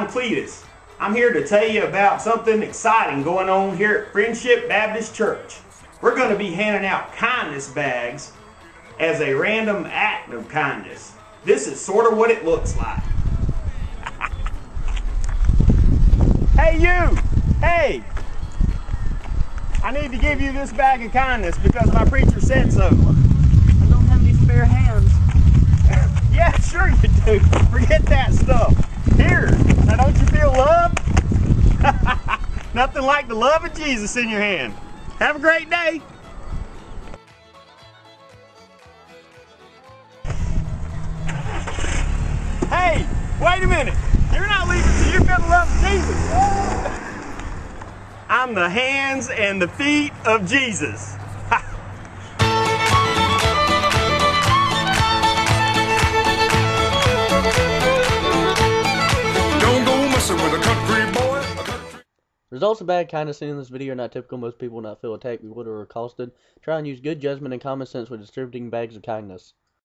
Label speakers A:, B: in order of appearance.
A: I'm Cletus. I'm here to tell you about something exciting going on here at Friendship Baptist Church. We're going to be handing out kindness bags as a random act of kindness. This is sort of what it looks like. hey, you! Hey! I need to give you this bag of kindness because my preacher said so.
B: I don't have any spare hands.
A: Yeah, sure you do. Forget that stuff. Here, now don't you feel love? Nothing like the love of Jesus in your hand. Have a great day. Hey, wait a minute. You're not leaving till you feel the love of Jesus. I'm the hands and the feet of Jesus.
B: Results of bad kindness seen in this video are not typical. Most people will not feel attacked, belittled, or accosted. Try and use good judgment and common sense when distributing bags of kindness.